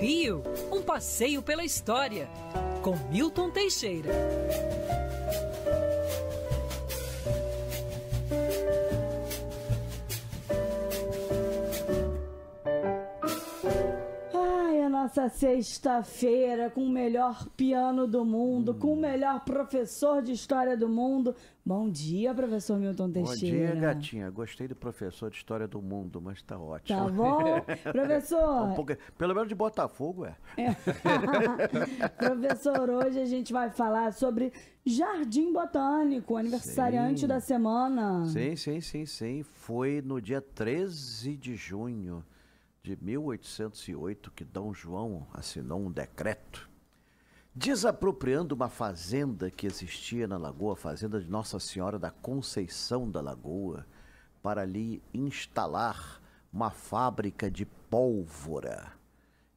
Rio, um passeio pela história, com Milton Teixeira. Ai, a nossa sexta-feira com o melhor piano do mundo, com o melhor professor de história do mundo. Bom dia, professor Milton Bom Teixeira. dia, gatinha. Gostei do professor de História do Mundo, mas tá ótimo. Tá bom? Professor, Um pouco- pelo menos de Botafogo, é. Professor, hoje a gente vai falar sobre Jardim Botânico, aniversariante Sim. da semana. Sim, sim, sim, sim. Foi no dia 13 de junho de 1808 que Dom João assinou um decreto desapropriando uma fazenda que existia na lagoa, a fazenda de Nossa Senhora da Conceição da Lagoa, para ali instalar uma fábrica de pólvora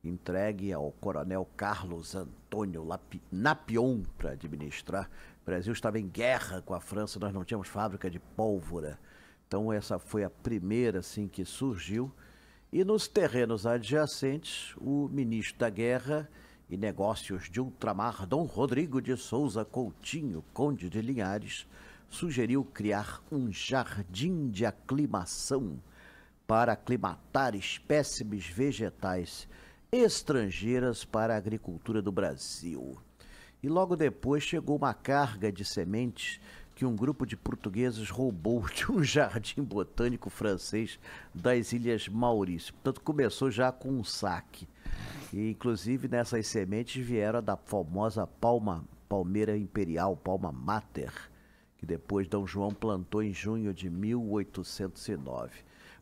entregue ao coronel Carlos Antônio Napion para administrar. O Brasil estava em guerra com a França, nós não tínhamos fábrica de pólvora. Então essa foi a primeira assim que surgiu. E nos terrenos adjacentes, o ministro da Guerra e Negócios de Ultramar, Dom Rodrigo de Souza Coutinho, conde de Linhares, sugeriu criar um jardim de aclimação para aclimatar espécimes vegetais estrangeiras para a agricultura do Brasil. E logo depois chegou uma carga de sementes que um grupo de portugueses roubou de um jardim botânico francês das Ilhas Maurício. Portanto, começou já com um saque. E, inclusive, nessas sementes vieram da famosa palma, palmeira imperial, palma mater, que depois Dom João plantou em junho de 1809.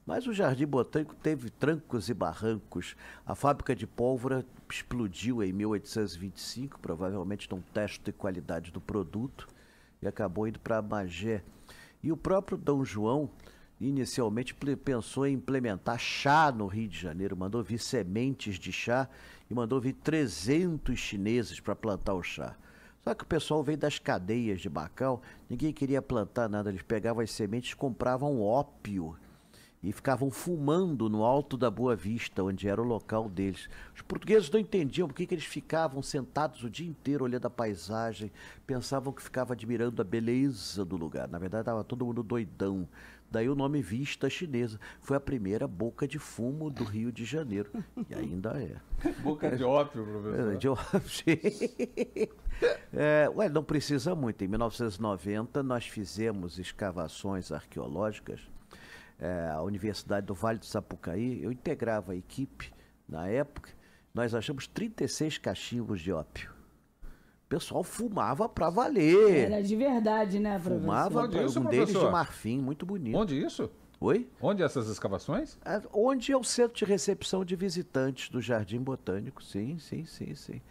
Mas o Jardim Botânico teve trancos e barrancos. A fábrica de pólvora explodiu em 1825, provavelmente num teste de qualidade do produto, acabou indo para Magé. E o próprio Dom João inicialmente pensou em implementar chá no Rio de Janeiro, mandou vir sementes de chá e mandou vir 300 chineses para plantar o chá. Só que o pessoal veio das cadeias de Macau, ninguém queria plantar nada, eles pegavam as sementes e compravam ópio e ficavam fumando no alto da Boa Vista, onde era o local deles. Os portugueses não entendiam por que, eles ficavam sentados o dia inteiro olhando a paisagem, pensavam que ficava admirando a beleza do lugar. Na verdade, estava todo mundo doidão. Daí o nome Vista Chinesa. Foi a primeira boca de fumo do Rio de Janeiro. E ainda é. Boca de ópio, professor. É, de óbvio. É, ué, não precisa muito. Em 1990, nós fizemos escavações arqueológicas. É, a Universidade do Vale do Sapucaí, eu integrava a equipe na época. Nós achamos 36 cachimbos de ópio. O pessoal fumava pra valer. Era de verdade, né, professor? Fumava Onde isso, um deles de marfim, muito bonito. Onde isso? Oi? Onde essas escavações? Ah, Onde é o centro de recepção de visitantes do Jardim Botânico? Sim, sim, sim, sim.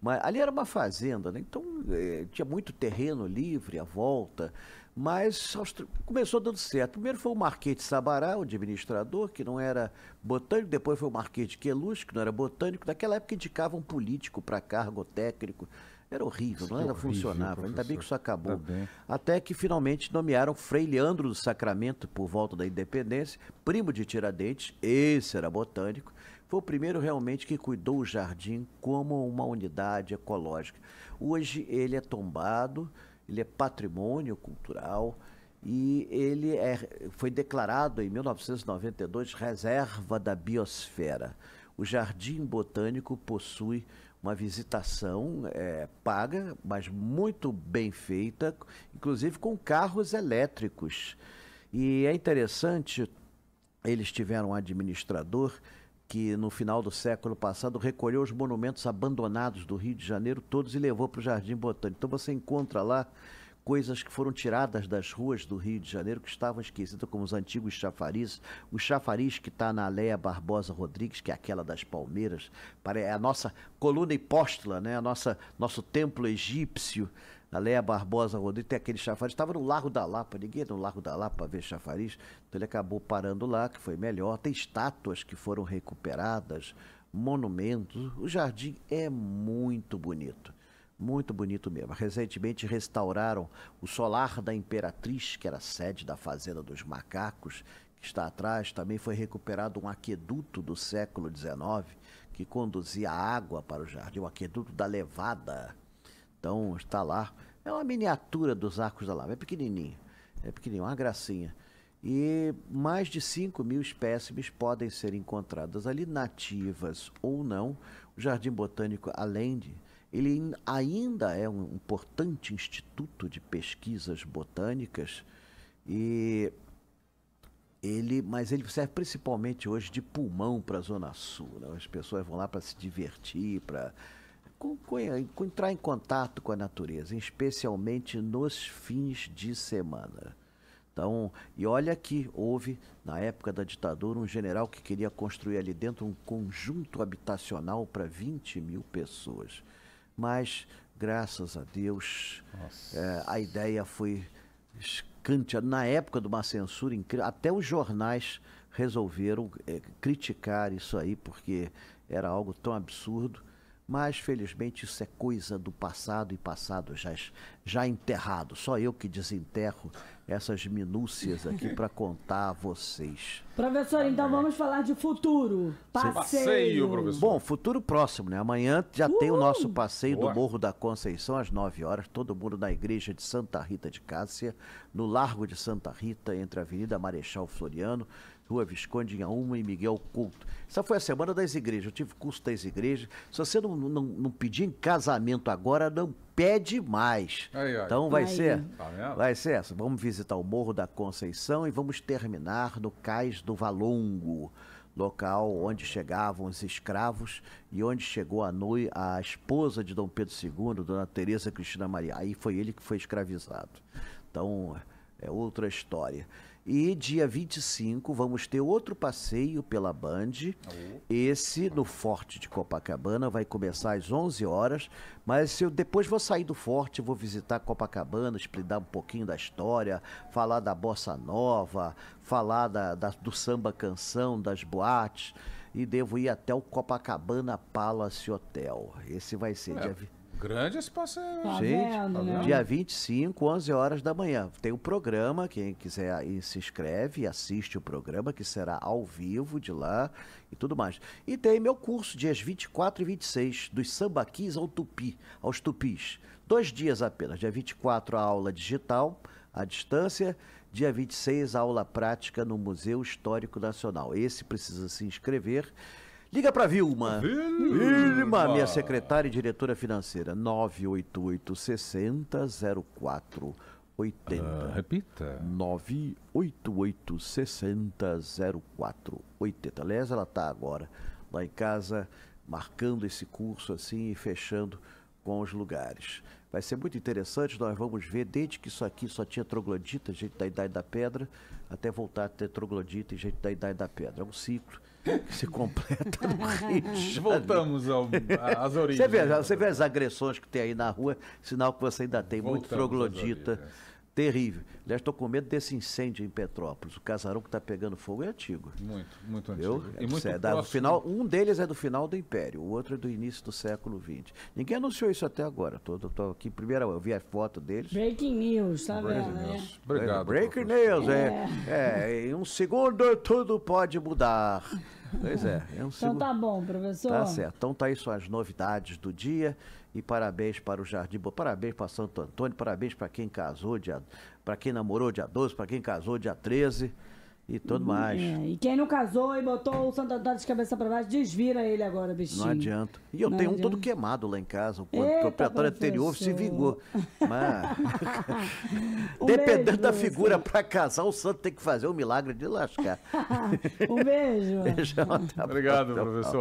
Mas ali era uma fazenda, né? Então eh, tinha muito terreno livre à volta, mas começou dando certo. Primeiro foi o Marquês de Sabará, o administrador, que não era botânico, depois foi o Marquês de Queluz, que não era botânico. Naquela época indicavam um político para cargo técnico. Era horrível, não Que era horrível, funcionava. Ainda bem que isso professor. acabou. Bem. Até que finalmente nomearam Frei Leandro do Sacramento por volta da independência, primo de Tiradentes, esse era botânico. Foi o primeiro realmente que cuidou o jardim como uma unidade ecológica. Hoje ele é tombado, ele é patrimônio cultural e ele é, foi declarado em 1992 reserva da biosfera. O Jardim Botânico possui uma visitação eh, paga, mas muito bem feita, inclusive com carros elétricos. E é interessante, eles tiveram um administrador que no final do século passado recolheu os monumentos abandonados do Rio de Janeiro todos e levou para o Jardim Botânico. Então você encontra lá coisas que foram tiradas das ruas do Rio de Janeiro, que estavam esquecidas, como os antigos chafarizes. O chafariz que está na Leia Barbosa Rodrigues, que é aquela das Palmeiras, é a nossa coluna hipóstola, né? a nossa, nosso templo egípcio. A Leia Barbosa Rodrigues tem aquele chafariz, estava no Largo da Lapa, ninguém no Largo da Lapa ver chafariz, então ele acabou parando lá, que foi melhor. Tem estátuas que foram recuperadas, monumentos. O jardim é muito bonito. Muito bonito mesmo. Recentemente restauraram o solar da Imperatriz, que era sede da Fazenda dos Macacos, que está atrás. Também foi recuperado um aqueduto do século XIX, que conduzia água para o jardim, o aqueduto da Levada. Então está lá. É uma miniatura dos Arcos da Lava, é pequenininho. É pequenininho, uma gracinha. E mais de 5 mil espécimes podem ser encontradas ali, nativas ou não. O Jardim Botânico, além de. Ele ainda é um importante instituto de pesquisas botânicas e ele, mas ele serve principalmente hoje de pulmão para a Zona Sul. Né? As pessoas vão lá para se divertir, para entrar em contato com a natureza, especialmente nos fins de semana. Então, e olha que houve, na época da ditadura, um general que queria construir ali dentro um conjunto habitacional para 20 mil pessoas. Mas, graças a Deus, é, a ideia foi escanteada. Na época de uma censura incrível, até os jornais resolveram é, criticar isso aí, porque era algo tão absurdo. Mas, felizmente, isso é coisa do passado e passado já, já enterrado. Só eu que desenterro essas minúcias aqui para contar a vocês. Professor, então vamos falar de futuro. Passeio. passeio professor. Bom, futuro próximo, né? Amanhã já uh! tem o nosso passeio Boa. do Morro da Conceição às 9 horas. Todo mundo na igreja de Santa Rita de Cássia, no Largo de Santa Rita, entre a Avenida Marechal Floriano. Rua Visconde Inhaúma e Miguel Couto. Essa foi a semana das igrejas. Eu tive curso das igrejas. Se você não, não, não pedir em casamento agora, não pede mais. Aí, aí. Então vai aí. ser, tá vai ser essa. Vamos visitar o Morro da Conceição e vamos terminar no Cais do Valongo, local onde chegavam os escravos e onde chegou a, noi a esposa de Dom Pedro II, Dona Teresa Cristina Maria. Aí foi ele que foi escravizado. Então é outra história. E dia 25 vamos ter outro passeio pela Band. Esse no Forte de Copacabana vai começar às 11 horas, mas eu depois vou sair do Forte, vou visitar Copacabana, explicar um pouquinho da história, falar da bossa nova, falar da, da, do samba canção, das boates e devo ir até o Copacabana Palace Hotel. Esse vai ser é. dia Grande esse passeio. Tá Gente, vendo, né? dia 25, 11 horas da manhã. Tem o um programa, quem quiser ir, se inscreve e assiste o programa, que será ao vivo de lá e tudo mais. E tem meu curso, dias 24 e 26, dos sambaquis ao tupi, aos tupis. Dois dias apenas. Dia 24, a aula digital, à distância. Dia 26, a aula prática no Museu Histórico Nacional. Esse precisa se inscrever. Liga para Vilma. Vilma, minha secretária e diretora financeira. 988 60 04 80. Uh, repita. 988 60 04 80. Aliás, ela está agora lá em casa marcando esse curso assim e fechando com os lugares. Vai ser muito interessante, nós vamos ver, desde que isso aqui só tinha troglodita, gente da Idade da Pedra, até voltar a ter troglodita e gente da Idade da Pedra. É um ciclo se completa no Rio Voltamos ao, às origens. Você vê, você vê as agressões que tem aí na rua, sinal que você ainda tem Voltamos muito troglodita terrível. Aliás, estou com medo desse incêndio em Petrópolis. O casarão que está pegando fogo é antigo. Muito, muito antigo. E muito é, próximo... final, um deles é do final do Império, o outro é do início do século XX. Ninguém anunciou isso até agora. Estou aqui, primeiro eu vi a foto deles. Breaking news, tá vendo? Né? Obrigado. É, breaking news, é. é. Em um segundo tudo pode mudar. Pois é. é um então segundo... tá bom, professor. Tá certo. Então tá aí suas novidades do dia. E parabéns para o Jardim Boa, parabéns para Santo Antônio, parabéns para quem casou, para quem namorou dia 12, para quem casou dia 13 e tudo uhum, mais. É, e quem não casou e botou o Santo Antônio de cabeça para baixo, desvira ele agora, bichinho. Não adianta. E eu não tenho adianta. um todo queimado lá em casa. O Eita, proprietário anterior se vingou. Mas... um Dependendo beijo, da figura para casar, o santo tem que fazer o milagre de lascar. um beijo. Beijão, Obrigado, professor.